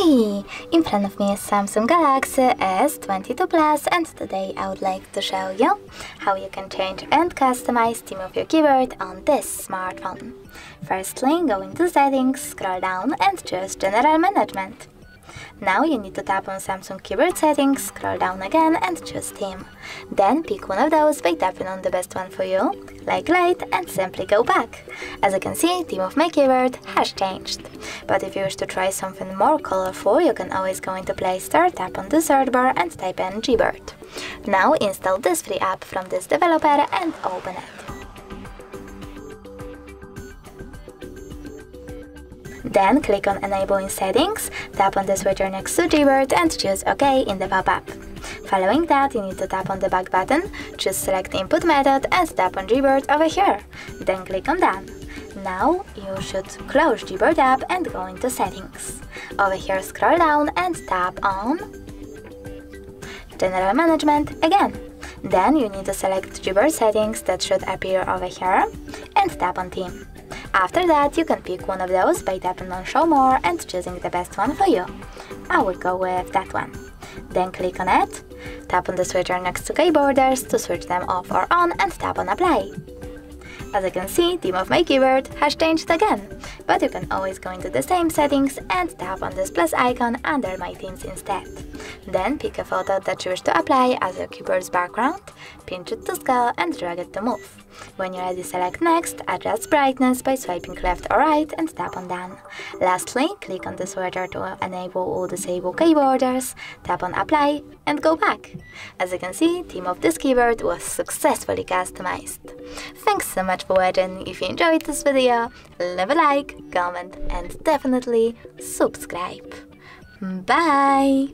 Hi! In front of me is Samsung Galaxy S22 Plus and today I would like to show you how you can change and customize theme of your keyboard on this smartphone. Firstly, go into settings, scroll down and choose general management. Now you need to tap on Samsung keyboard settings, scroll down again and choose theme. Then pick one of those by tapping on the best one for you, like light and simply go back. As you can see, theme of my keyboard has changed. But if you wish to try something more colorful, you can always go into Play Store, tap on the search bar and type in Gboard. Now install this free app from this developer and open it. Then click on Enable in Settings, tap on the switcher next to Gboard and choose OK in the pop-up. Following that, you need to tap on the back button, choose Select Input Method and tap on Gboard over here. Then click on Done. Now you should close Gboard app and go into Settings. Over here scroll down and tap on General Management again. Then you need to select Gboard settings that should appear over here and tap on Theme. After that, you can pick one of those by tapping on Show More and choosing the best one for you. I will go with that one. Then click on it, tap on the switcher next to key borders to switch them off or on and tap on Apply. As you can see, theme of my keyboard has changed again, but you can always go into the same settings and tap on this plus icon under my themes instead. Then pick a photo that you wish to apply as your keyboard's background, pinch it to scale and drag it to move. When you're ready, select Next, adjust brightness by swiping left or right and tap on Done. Lastly, click on the sweater to enable or disable key borders, tap on Apply and go back. As you can see, theme of this keyboard was successfully customized. Thanks so much for watching. If you enjoyed this video, leave a like, comment and definitely subscribe. Bye!